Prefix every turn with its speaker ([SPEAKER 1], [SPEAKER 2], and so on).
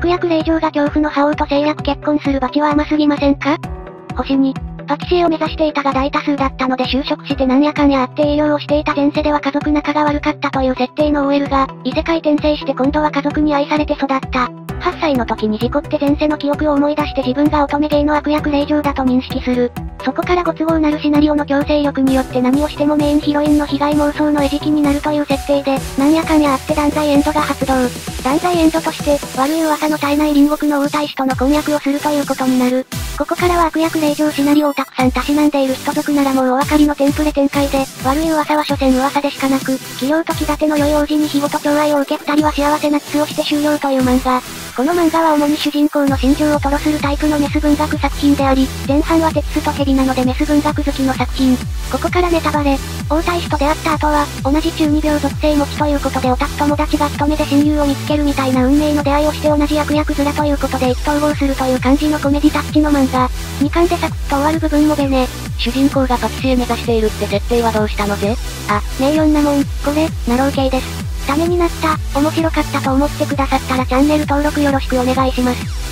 [SPEAKER 1] 悪役令嬢が恐怖の覇王と政略結婚するバチは甘すぎませんか？星に、パティシエを目指していたが大多数だったので就職してなんやかんやあって営業をしていた前世では家族仲が悪かったという設定の OL が、異世界転生して今度は家族に愛されて育った。8歳の時に事故って前世の記憶を思い出して自分が乙女芸の悪役令嬢だと認識する。そこからご都合なるシナリオの強制力によって何をしてもメインヒロインの被害妄想の餌食になるという設定で、なんやかんやあって断罪エンドが発動。断罪エンドとして、悪い噂の絶えない隣国の王太子との婚約をするということになる。ここからは悪役令嬢シナリオをたくさんたしなんでいる人族ならもうお分かりのテンプレ展開で、悪い噂は所詮噂でしかなく、企業と気立ての良い王子に日ごと寵愛を受け二人は幸せなキスをして終了という漫画。この漫画は主に主人公の心情を吐露するタイプのメス文学作品であり、前半はテキストヘビなのでメス文学好きの作品。ここからネタバレ。王太子と出会った後は、同じ中二病属性持ちということでオタク友達が務めで親友を見つけるみたいな運命の出会いをして同じ悪役面ということで意気投合するという感じのコメディタッチの漫画。2巻でサクッと終わる部分もベネ。
[SPEAKER 2] 主人公がパティシエ目指しているって設定はどうしたのぜ？
[SPEAKER 1] あ、ねえよんなもん、これ、ナロー系です。ためになった、面白かったと思ってくださったらチャンネル登録よろしくお願いします。